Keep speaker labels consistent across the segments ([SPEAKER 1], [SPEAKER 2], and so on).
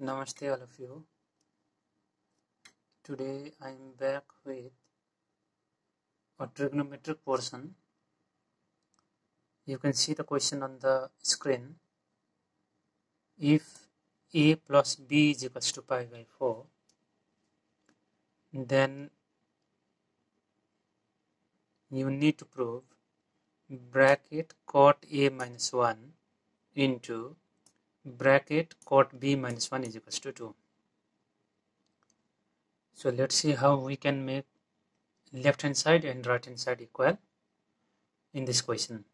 [SPEAKER 1] Namaste all of you. Today I am back with a trigonometric portion. You can see the question on the screen. If a plus b is equals to pi by 4, then you need to prove bracket cot a minus 1 into bracket cot b minus 1 is equals to 2 so let's see how we can make left hand side and right hand side equal in this question.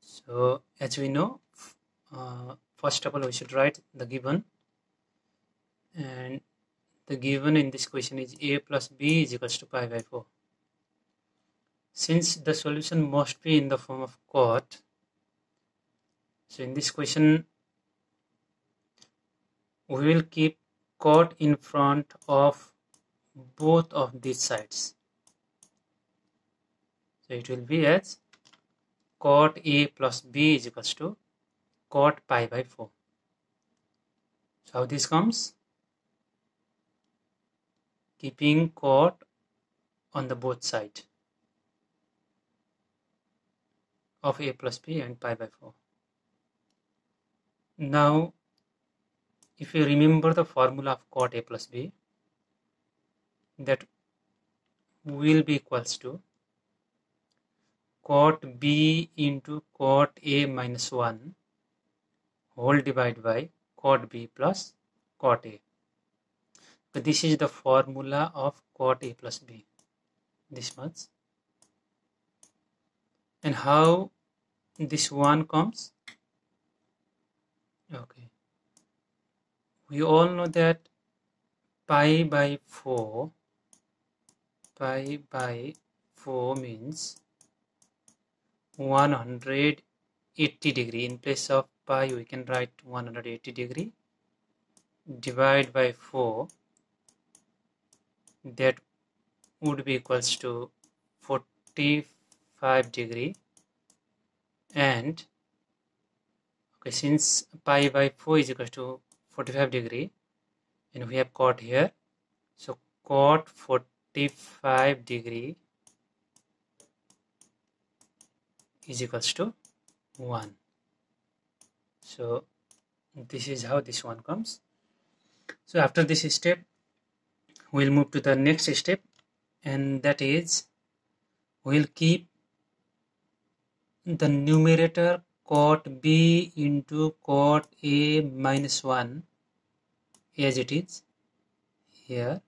[SPEAKER 1] So as we know uh, first of all we should write the given. And the given in this question is a plus b is equals to pi by 4 since the solution must be in the form of cot so in this question we will keep cot in front of both of these sides. So it will be as cot a plus b is equals to cot pi by 4 so how this comes? Keeping cot on the both side of a plus b and pi by 4 now if you remember the formula of cot a plus b that will be equals to cot b into cot a minus 1 whole divided by cot b plus cot a. So this is the formula of cot a plus b. This much. And how this one comes? Okay we all know that pi by 4 pi by 4 means 180 degree. In place of pi we can write 180 degree. Divide by 4 that would be equals to 45 degree. And okay since pi by 4 is equal to 45 degree and we have cot here. So cot 45 degree is equals to 1 so this is how this one comes. So after this step we'll move to the next step and that is we'll keep the numerator cot b into cot a minus 1 as it is here.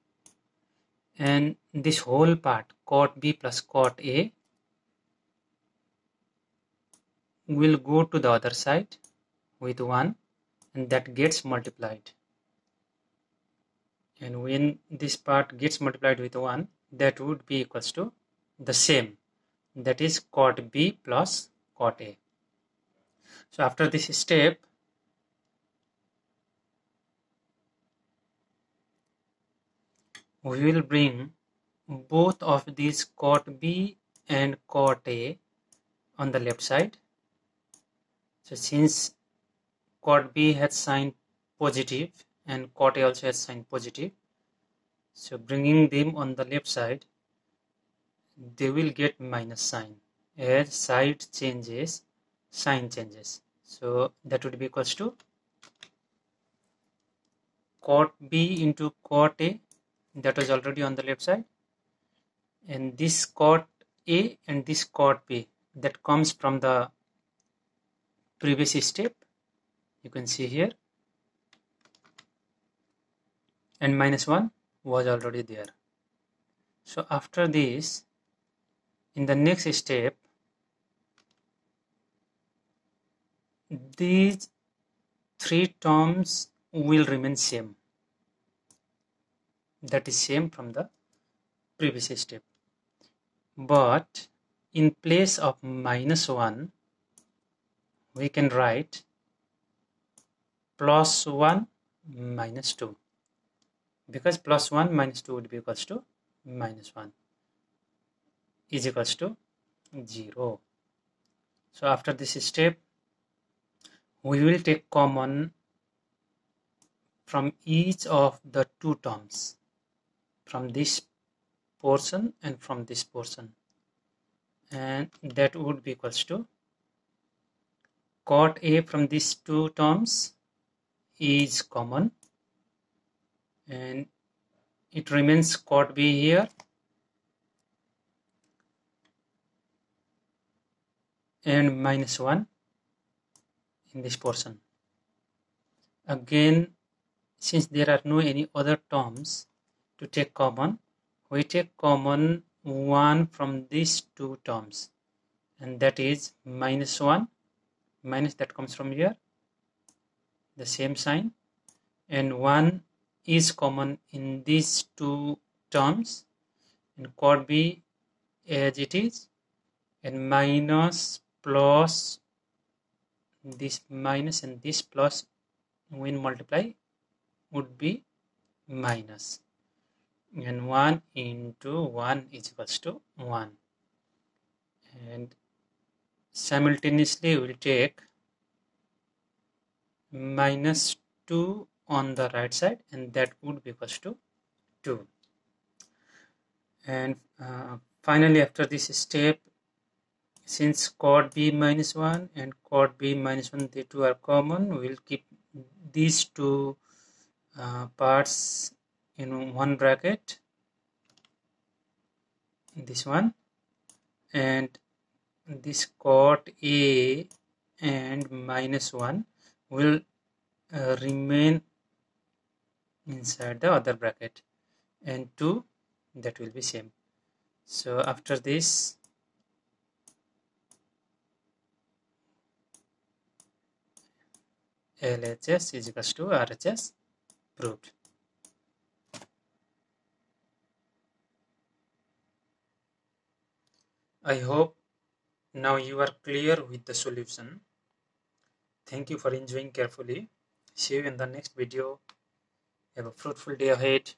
[SPEAKER 1] And this whole part cot b plus cot a will go to the other side with 1 and that gets multiplied. And when this part gets multiplied with 1 that would be equals to the same. That is cot b plus cot a so after this step, we will bring both of these cot B and cot A on the left side. So since cot B has sign positive and cot A also has sign positive, so bringing them on the left side, they will get minus sign as side changes, sign changes. So that would be equals to cot b into cot a. That was already on the left side. And this cot a and this cot b that comes from the previous step. You can see here. And minus 1 was already there. So after this in the next step these three terms will remain same. That is same from the previous step. But in place of minus 1 we can write plus 1 minus 2 because plus 1 minus 2 would be equals to minus 1 is equals to 0 so after this step we will take common from each of the two terms from this portion and from this portion. And that would be equals to cot A from these two terms is common. And it remains cot B here. And minus 1 in this portion. Again since there are no any other terms to take common we take common 1 from these two terms. And that is minus 1 minus that comes from here. The same sign. And 1 is common in these two terms. And cot B as it is. And minus plus this minus and this plus when multiply would be minus. And 1 into 1 is equals to 1 and simultaneously we'll take minus 2 on the right side and that would be equals to 2 and uh, finally after this step since cot b minus 1 and cot b minus 1 the two are common we'll keep these two uh, parts in one bracket. This one. And this cot a and minus 1 will uh, remain inside the other bracket. And 2 that will be same. So after this LHS is equals to RHS proved. I hope now you are clear with the solution. Thank you for enjoying carefully. See you in the next video. Have a fruitful day ahead.